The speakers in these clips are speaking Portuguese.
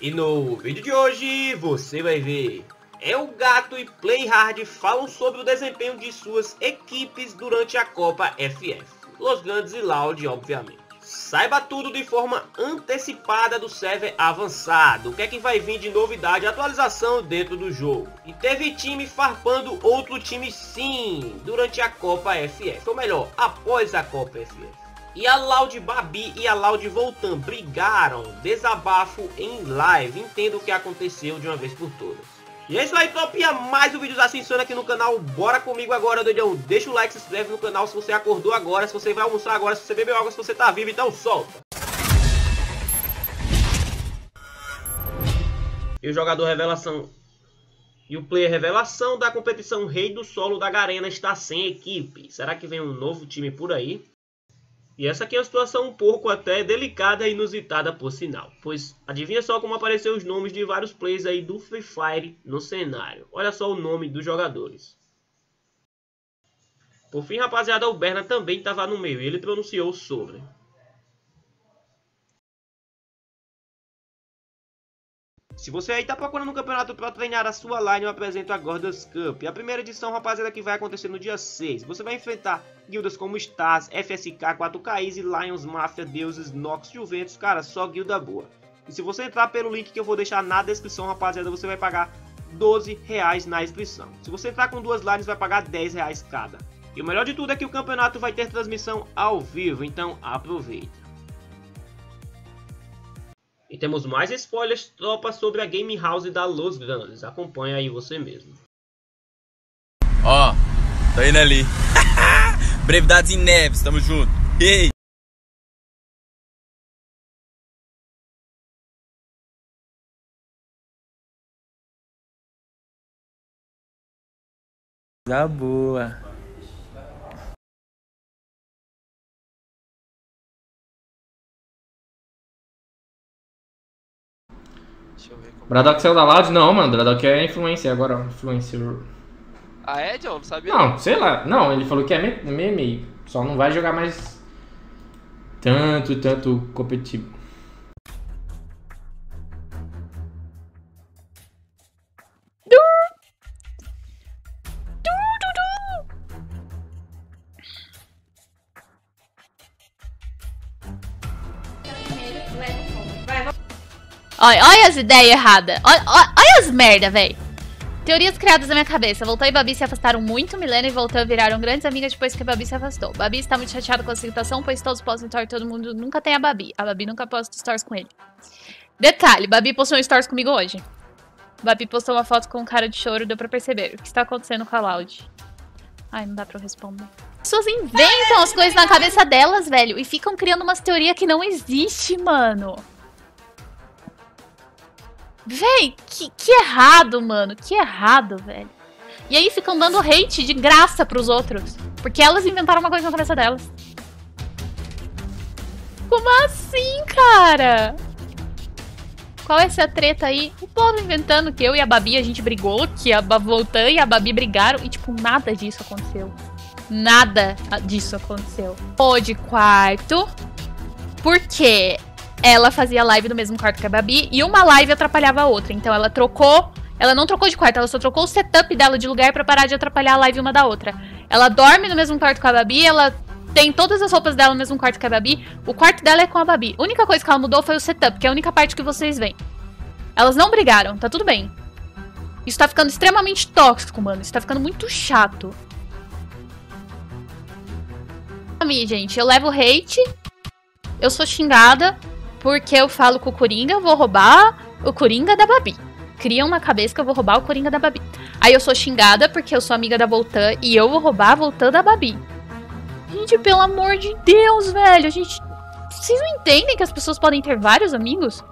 E no vídeo de hoje você vai ver El Gato e Playhard falam sobre o desempenho de suas equipes durante a Copa FF. Los Grandes e Loud, obviamente. Saiba tudo de forma antecipada do server avançado. O que é que vai vir de novidade, atualização dentro do jogo. E teve time farpando outro time sim, durante a Copa FF. Ou melhor, após a Copa FF. E a Loud Babi e a Loud Voltan brigaram. Desabafo em live. Entendo o que aconteceu de uma vez por todas. E é isso aí, tropinha. Mais um vídeo assim aqui no canal. Bora comigo agora, doidão. Deixa o like, se inscreve no canal se você acordou agora, se você vai almoçar agora, se você bebeu água, se você tá vivo, então solta. E o jogador revelação e o player revelação da competição Rei do Solo da Garena está sem equipe. Será que vem um novo time por aí? E essa aqui é uma situação um pouco até delicada e inusitada por sinal, pois adivinha só como apareceu os nomes de vários players aí do Free Fire no cenário. Olha só o nome dos jogadores. Por fim, rapaziada, o Berna também estava no meio ele pronunciou sobre. Se você aí tá procurando um campeonato para treinar a sua line, eu apresento a Gordons Cup. A primeira edição, rapaziada, que vai acontecer no dia 6. Você vai enfrentar guildas como Stars, FSK, 4K Easy, Lions, Mafia, Deuses, Nox, Juventus. Cara, só guilda boa. E se você entrar pelo link que eu vou deixar na descrição, rapaziada, você vai pagar 12 reais na inscrição. Se você entrar com duas lines, vai pagar 10 reais cada. E o melhor de tudo é que o campeonato vai ter transmissão ao vivo, então aproveita. E temos mais spoilers, tropa, sobre a Game House da Los Grandes. Acompanha aí você mesmo. Ó, oh, tô indo ali. Brevidades em Neves, tamo junto. Ei! Da boa. Deixa eu ver como. Braddock saiu da Loud? Não, mano. Braddock é influencer agora. Influencer. Ah, é, John? Não sabia? Não, sei lá. Não, ele falou que é meme. Só não vai jogar mais tanto, tanto competitivo. Olha, olha as ideias erradas. Olha, olha, olha as merda, velho. Teorias criadas na minha cabeça. Voltou e Babi se afastaram muito. Milena e Voltan viraram grandes amigas depois que a Babi se afastou. Babi está muito chateada com a situação, pois todos postam stories todo mundo nunca tem a Babi. A Babi nunca posta stories com ele. Detalhe, Babi postou um stories comigo hoje. Babi postou uma foto com um cara de choro, deu pra perceber. O que está acontecendo com a Loud? Ai, não dá pra eu responder. As pessoas inventam as coisas na cabeça delas, velho. E ficam criando umas teorias que não existe, mano. Véi, que, que errado, mano. Que errado, velho. E aí ficam dando hate de graça pros outros. Porque elas inventaram uma coisa na cabeça delas. Como assim, cara? Qual é essa treta aí? O povo inventando que eu e a Babi a gente brigou, que a Voltan e a Babi brigaram e, tipo, nada disso aconteceu. Nada disso aconteceu. Ou de quarto. Por quê? Ela fazia live no mesmo quarto que a Babi e uma live atrapalhava a outra. Então ela trocou. Ela não trocou de quarto, ela só trocou o setup dela de lugar para parar de atrapalhar a live uma da outra. Ela dorme no mesmo quarto com a Babi, ela tem todas as roupas dela no mesmo quarto que a Babi. O quarto dela é com a Babi. A única coisa que ela mudou foi o setup, que é a única parte que vocês veem. Elas não brigaram, tá tudo bem. Isso tá ficando extremamente tóxico, mano. Isso tá ficando muito chato. A mim, gente, eu levo hate. Eu sou xingada porque eu falo com o Coringa, eu vou roubar o Coringa da Babi. Criam na cabeça que eu vou roubar o Coringa da Babi. Aí eu sou xingada porque eu sou amiga da Voltan e eu vou roubar a Voltan da Babi. Gente, pelo amor de Deus, velho. A gente. Vocês não entendem que as pessoas podem ter vários amigos?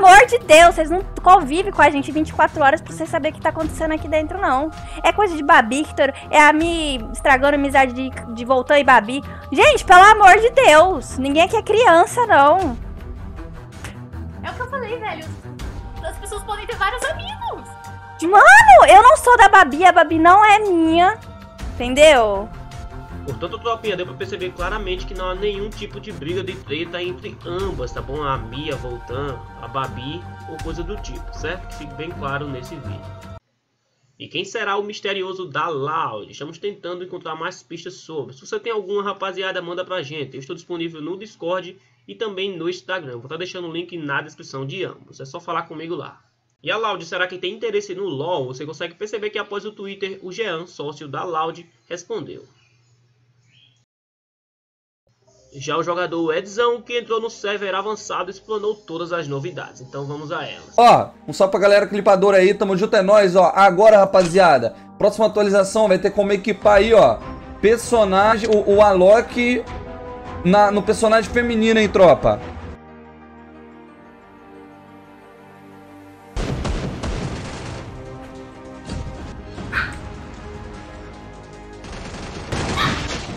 Amor de Deus, vocês não convivem com a gente 24 horas pra vocês saberem o que tá acontecendo aqui dentro, não. É coisa de Babi, Victor. É a me estragando a amizade de, de Voltan e Babi. Gente, pelo amor de Deus. Ninguém aqui é criança, não. É o que eu falei, velho. As pessoas podem ter vários amigos. Mano, eu não sou da Babi, a Babi não é minha. Entendeu? Portanto, tropinha, deu pra perceber claramente que não há nenhum tipo de briga de treta entre ambas, tá bom? A Mia, Voltan, a Babi ou coisa do tipo, certo? Que fique bem claro nesse vídeo. E quem será o misterioso da Loud? Estamos tentando encontrar mais pistas sobre. Se você tem alguma, rapaziada, manda pra gente. Eu estou disponível no Discord e também no Instagram. Vou estar deixando o link na descrição de ambos. É só falar comigo lá. E a Loud, será que tem interesse no LoL? Você consegue perceber que após o Twitter, o Jean, sócio da Loud, respondeu. Já o jogador Edzão, que entrou no server avançado, explanou todas as novidades. Então vamos a elas. Ó, um salve pra galera clipadora aí, tamo junto, é nóis, ó. Agora, rapaziada, próxima atualização vai ter como equipar aí, ó, personagem, o, o Alok na, no personagem feminino, hein, tropa.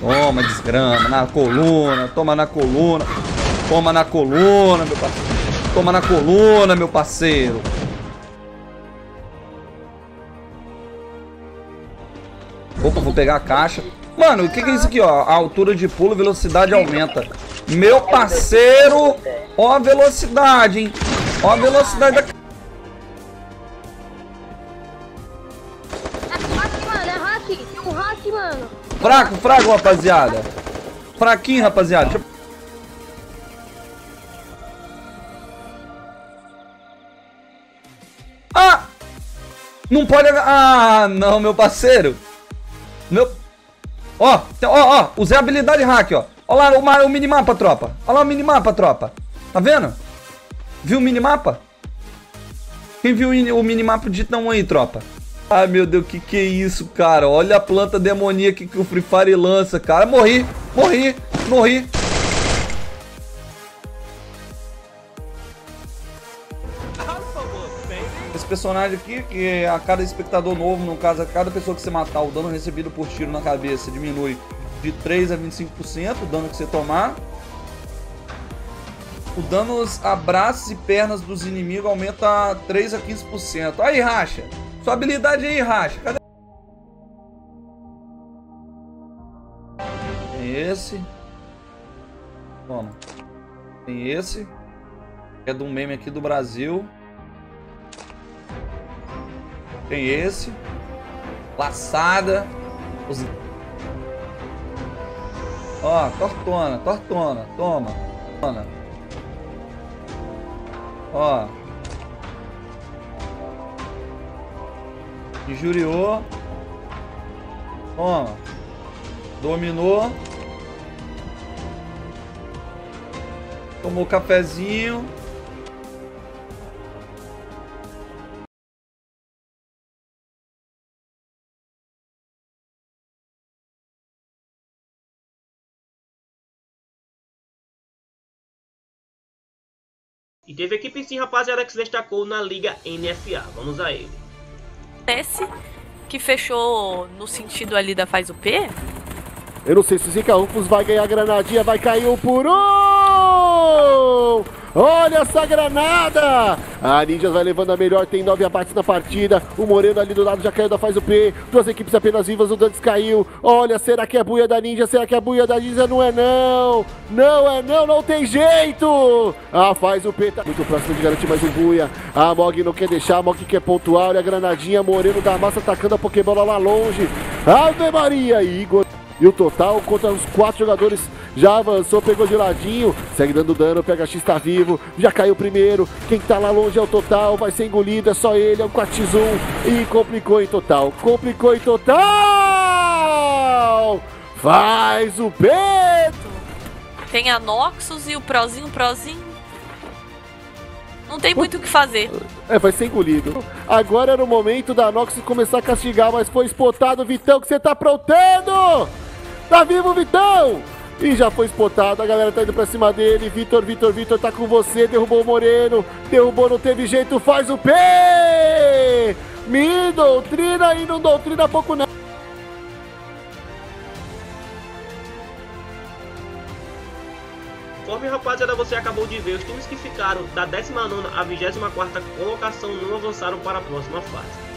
Toma, desgrama, na coluna, toma na coluna, toma na coluna, meu parceiro. Toma na coluna, meu parceiro. Opa, vou pegar a caixa. Mano, o que, que é isso aqui, ó? A altura de pulo, velocidade aumenta. Meu parceiro, ó a velocidade, hein? Ó a velocidade da... É mano, é hack. Tem um hack, mano. Fraco, fraco, rapaziada. Fraquinho, rapaziada. Ah! Não pode... Ah, não, meu parceiro. Meu... Ó, ó, ó. Usei a habilidade hack, ó. Ó lá o, o minimapa, tropa. Ó lá o minimapa, tropa. Tá vendo? Viu o minimapa? Quem viu o in- o minimapa de um aí, tropa? Ai, meu Deus, que que é isso, cara? Olha a planta demoníaca que o Free Fire lança, cara. Morri, morri, morri. Esse personagem aqui, que a cada espectador novo, no caso, a cada pessoa que você matar, o dano recebido por tiro na cabeça diminui de 3 a 25%, o dano que você tomar. O dano nos abraços e pernas dos inimigos aumenta 3 a 15%. Aí, Racha. Sua habilidade aí, Racha. Cadê? Tem esse. Toma. Tem esse. É de um meme aqui do Brasil. Tem esse. Laçada. Os... Ó, tortona, tortona. Toma. Toma. Ó. Injuriou. Toma. Dominou. Tomou cafezinho. E teve equipe sim, rapaziada, que se destacou na Liga NFA. Vamos a ele. Esse que fechou no sentido ali da faz o P? Eu não sei se o Zica Rufus vai ganhar a granadinha, vai cair um por um! Olha essa granada! A Ninjas vai levando a melhor, tem nove abates na partida. O Moreno ali do lado já caiu da faz o P. Duas equipes apenas vivas, o Dantes caiu. Olha, será que é buia da Ninja? Será que é buia da Ninja? Não é não! Não é não, não tem jeito! Ah, faz o P, tá muito próximo de garantir mais um buia. A Mog não quer deixar, a Mog quer pontuar. Olha a granadinha, Moreno da massa atacando a Pokébola lá longe. Ave Maria, Igor. E o total contra os quatro jogadores já avançou, pegou de ladinho, segue dando dano, o PHX tá vivo, já caiu primeiro. Quem tá lá longe é o total, vai ser engolido, é só ele, é o 4x1 e complicou em total. Complicou em total! Faz o peito! Tem a Noxus e o Prozinho, Prozinho. Não tem muito o que fazer. É, vai ser engolido. Agora era o momento da Nox começar a castigar, mas foi spotado. Vitão, que você tá aprontando? Tá vivo, Vitão? E já foi spotado, a galera tá indo pra cima dele. Vitor, Vitor, Vitor tá com você. Derrubou o Moreno. Derrubou, não teve jeito. Faz o P! Me doutrina e não doutrina pouco não. Conforme, rapaziada, você acabou de ver, os times que ficaram da 19 à 24 colocação não avançaram para a próxima fase.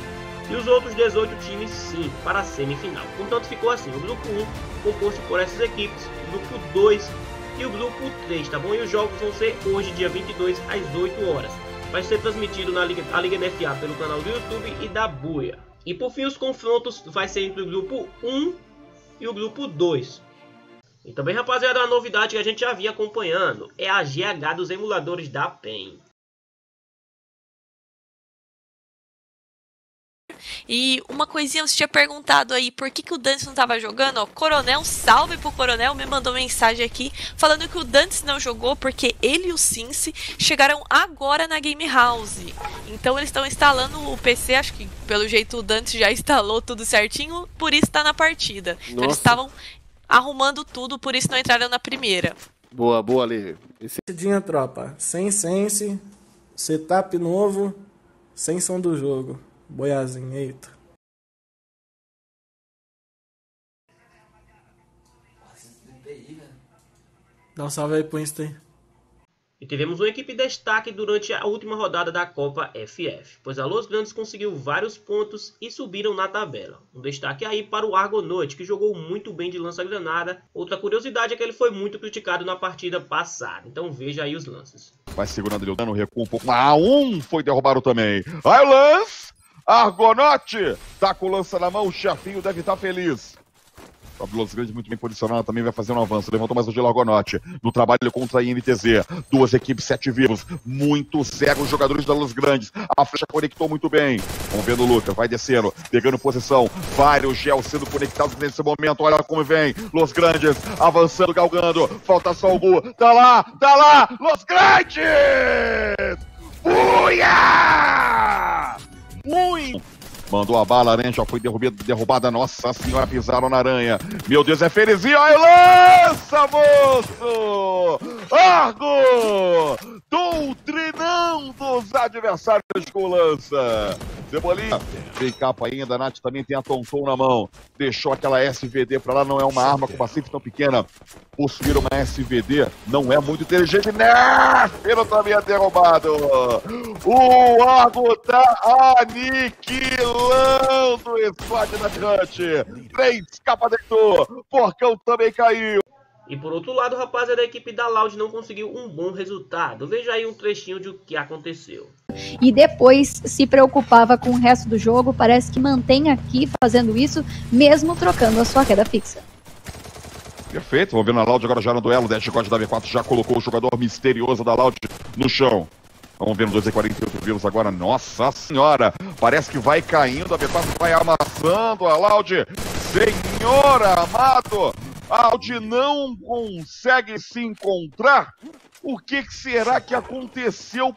E os outros 18 times sim para a semifinal. Portanto, ficou assim: o grupo 1 composto por essas equipes, o grupo 2 e o grupo 3, tá bom? E os jogos vão ser hoje, dia 22, às 8 horas. Vai ser transmitido na Liga, a Liga NFA pelo canal do YouTube e da Buia. E por fim, os confrontos vai ser entre o grupo 1 e o grupo 2. E também, rapaziada, uma novidade que a gente já vinha acompanhando é a GH dos emuladores da PEN. E uma coisinha, você tinha perguntado aí por que, que o Dantes não tava jogando, ó. Coronel, salve pro Coronel, me mandou mensagem aqui falando que o Dantes não jogou porque ele e o Cincy chegaram agora na Game House. Então eles estão instalando o PC, acho que pelo jeito o Dantes já instalou tudo certinho, por isso tá na partida. Então eles estavam arrumando tudo, por isso não entraram na primeira. Boa, boa, Lê. Esse... Dia, tropa. Sem sense, setup novo, sem som do jogo. Boiazinho, eita. Dá um salve aí pro Insta aí. E tivemos uma equipe destaque durante a última rodada da Copa FF, pois a Los Grandes conseguiu vários pontos e subiram na tabela. Um destaque aí para o Argonaut, que jogou muito bem de lança-granada. Outra curiosidade é que ele foi muito criticado na partida passada, então veja aí os lances. Vai segurando ele o dano, recua um pouco. Ah, um foi derrubado também. Aí o lance! Argonote tá com o lança na mão, o chefinho deve estar feliz. O Los Grandes muito bem posicionado, também vai fazer um avanço. Levantou mais o Gelo Argonote no trabalho contra a INTZ. Duas equipes, sete vivos. Muito cego os jogadores da Los Grandes. A flecha conectou muito bem. Vamos vendo o Lucas, vai descendo, pegando posição. Vários gel sendo conectados nesse momento. Olha como vem. Los Grandes avançando, galgando. Falta só o Gu. Tá lá, tá lá. Los Grandes! Uia! Muito! Mandou a bala, a aranha já foi derrubada, derrubada. Nossa senhora, pisaram na aranha. Meu Deus, é felizinho. Aí lança, moço! Argo! Doutrinando os adversários com lança. Cebolinha, tem capa ainda, a Nath também tem a Tonton na mão. Deixou aquela SVD pra lá, não é uma arma com passivo tão pequena. Possuir uma SVD não é muito inteligente. Néfero também é derrubado. O Argo tá aniquilando o squad da. Três capa deitou. Porcão também caiu. E por outro lado, rapaziada, a equipe da Loud não conseguiu um bom resultado. Veja aí um trechinho de o que aconteceu. E depois se preocupava com o resto do jogo. Parece que mantém aqui fazendo isso, mesmo trocando a sua queda fixa. Perfeito, vamos ver a Loud agora já no duelo. Dash God da V4 já colocou o jogador misterioso da Loud no chão. Vamos ver no 248 vivos agora. Nossa senhora! Parece que vai caindo. A V4 vai amassando a Loud. Senhora amado! A Audi não consegue se encontrar? O que, que será que aconteceu?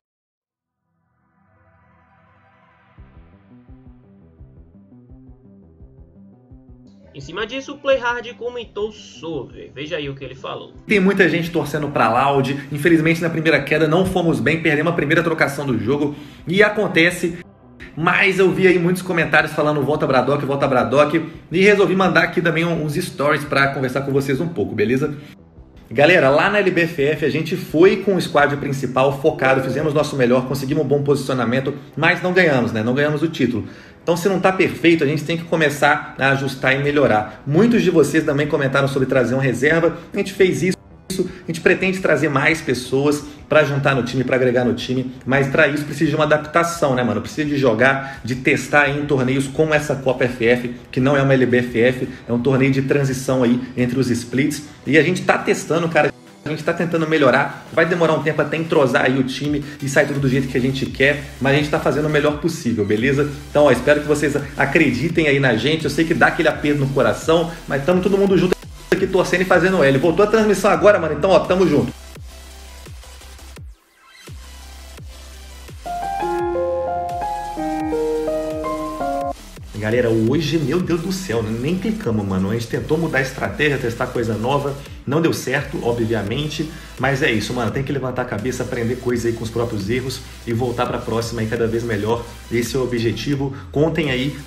Em cima disso, o Playhard comentou sobre. Veja aí o que ele falou. Tem muita gente torcendo pra Loud. Infelizmente, na primeira queda não fomos bem, perdemos a primeira trocação do jogo. E acontece. Mas eu vi aí muitos comentários falando volta Bradock, volta Bradock. E resolvi mandar aqui também uns stories para conversar com vocês um pouco, beleza? Galera, lá na LBFF a gente foi com o squad principal focado, fizemos nosso melhor, conseguimos um bom posicionamento, mas não ganhamos, né? Não ganhamos o título. Então, se não está perfeito, a gente tem que começar a ajustar e melhorar. Muitos de vocês também comentaram sobre trazer uma reserva. A gente fez isso. A gente pretende trazer mais pessoas para juntar no time, para agregar no time, mas para isso precisa de uma adaptação, né, mano? Precisa de jogar, de testar em torneios como essa Copa FF, que não é uma LBFF, é um torneio de transição aí entre os splits. E a gente tá testando, cara. A gente está tentando melhorar, vai demorar um tempo até entrosar aí o time e sair tudo do jeito que a gente quer, mas a gente está fazendo o melhor possível, beleza? Então, ó, espero que vocês acreditem aí na gente. Eu sei que dá aquele aperto no coração, mas estamos todo mundo junto aqui torcendo e fazendo L. Voltou a transmissão agora, mano, então, ó, tamo junto. Galera, hoje, meu Deus do céu, nem clicamos, mano. A gente tentou mudar a estratégia, testar coisa nova. Não deu certo, obviamente. Mas é isso, mano. Tem que levantar a cabeça, aprender coisa aí com os próprios erros e voltar para a próxima aí cada vez melhor. Esse é o objetivo. Contem aí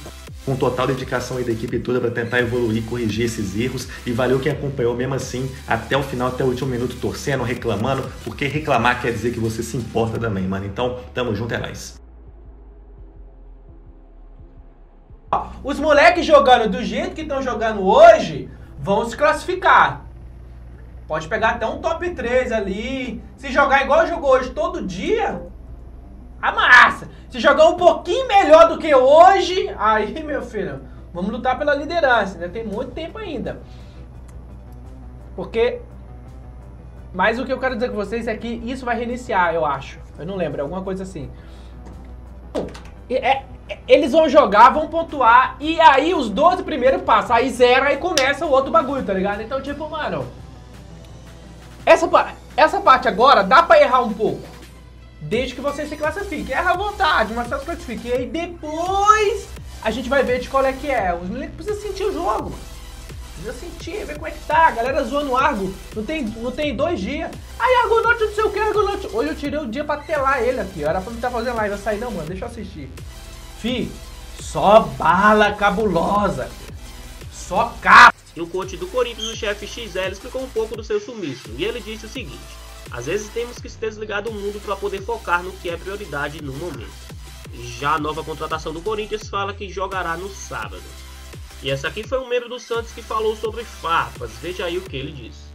com total dedicação aí da equipe toda para tentar evoluir, corrigir esses erros. E valeu quem acompanhou mesmo assim até o final, até o último minuto, torcendo, reclamando, porque reclamar quer dizer que você se importa também, mano. Então, tamo junto, é nóis. Os moleques jogando do jeito que estão jogando hoje vão se classificar. Pode pegar até um top 3 ali. Se jogar igual jogou hoje todo dia, amassa. Se jogar um pouquinho melhor do que hoje, aí, meu filho, vamos lutar pela liderança. Ainda tem muito tempo ainda. Porque. Mas o que eu quero dizer com vocês é que isso vai reiniciar, eu acho. Eu não lembro, é alguma coisa assim. É, eles vão jogar, vão pontuar, e aí os 12 primeiros passam. Aí zero, aí começa o outro bagulho, tá ligado? Então, tipo, mano. Essa, essa parte agora dá pra errar um pouco. Desde que você se classifique. Erra à vontade, mas se classifique. E aí depois a gente vai ver de qual é que é. Os moleques precisam sentir o jogo, mano. Precisa sentir, ver como é que tá. A galera zoando o Argo. Não tem, não tem dois dias. Aí, Argonaut, não sei o que, Argonaut. Hoje eu tirei o dia pra telar ele aqui. Era pra não estar tá fazendo live. Eu saí, não, mano. Deixa eu assistir. Fi, só bala cabulosa. Só capa. E o coach do Corinthians, o chefe XL, explicou um pouco do seu sumiço. E ele disse o seguinte. Às vezes temos que se desligar do mundo para poder focar no que é prioridade no momento. Já a nova contratação do Corinthians fala que jogará no sábado. E essa aqui foi um membro do Santos que falou sobre farpas. Veja aí o que ele disse.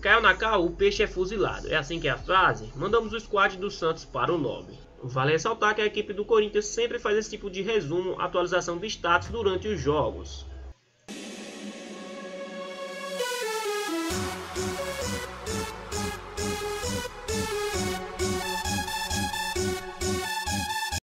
Caiu na cal, o peixe é fuzilado. É assim que é a frase? Mandamos o squad do Santos para o lobby. Vale ressaltar que a equipe do Corinthians sempre faz esse tipo de resumo, atualização de status durante os jogos.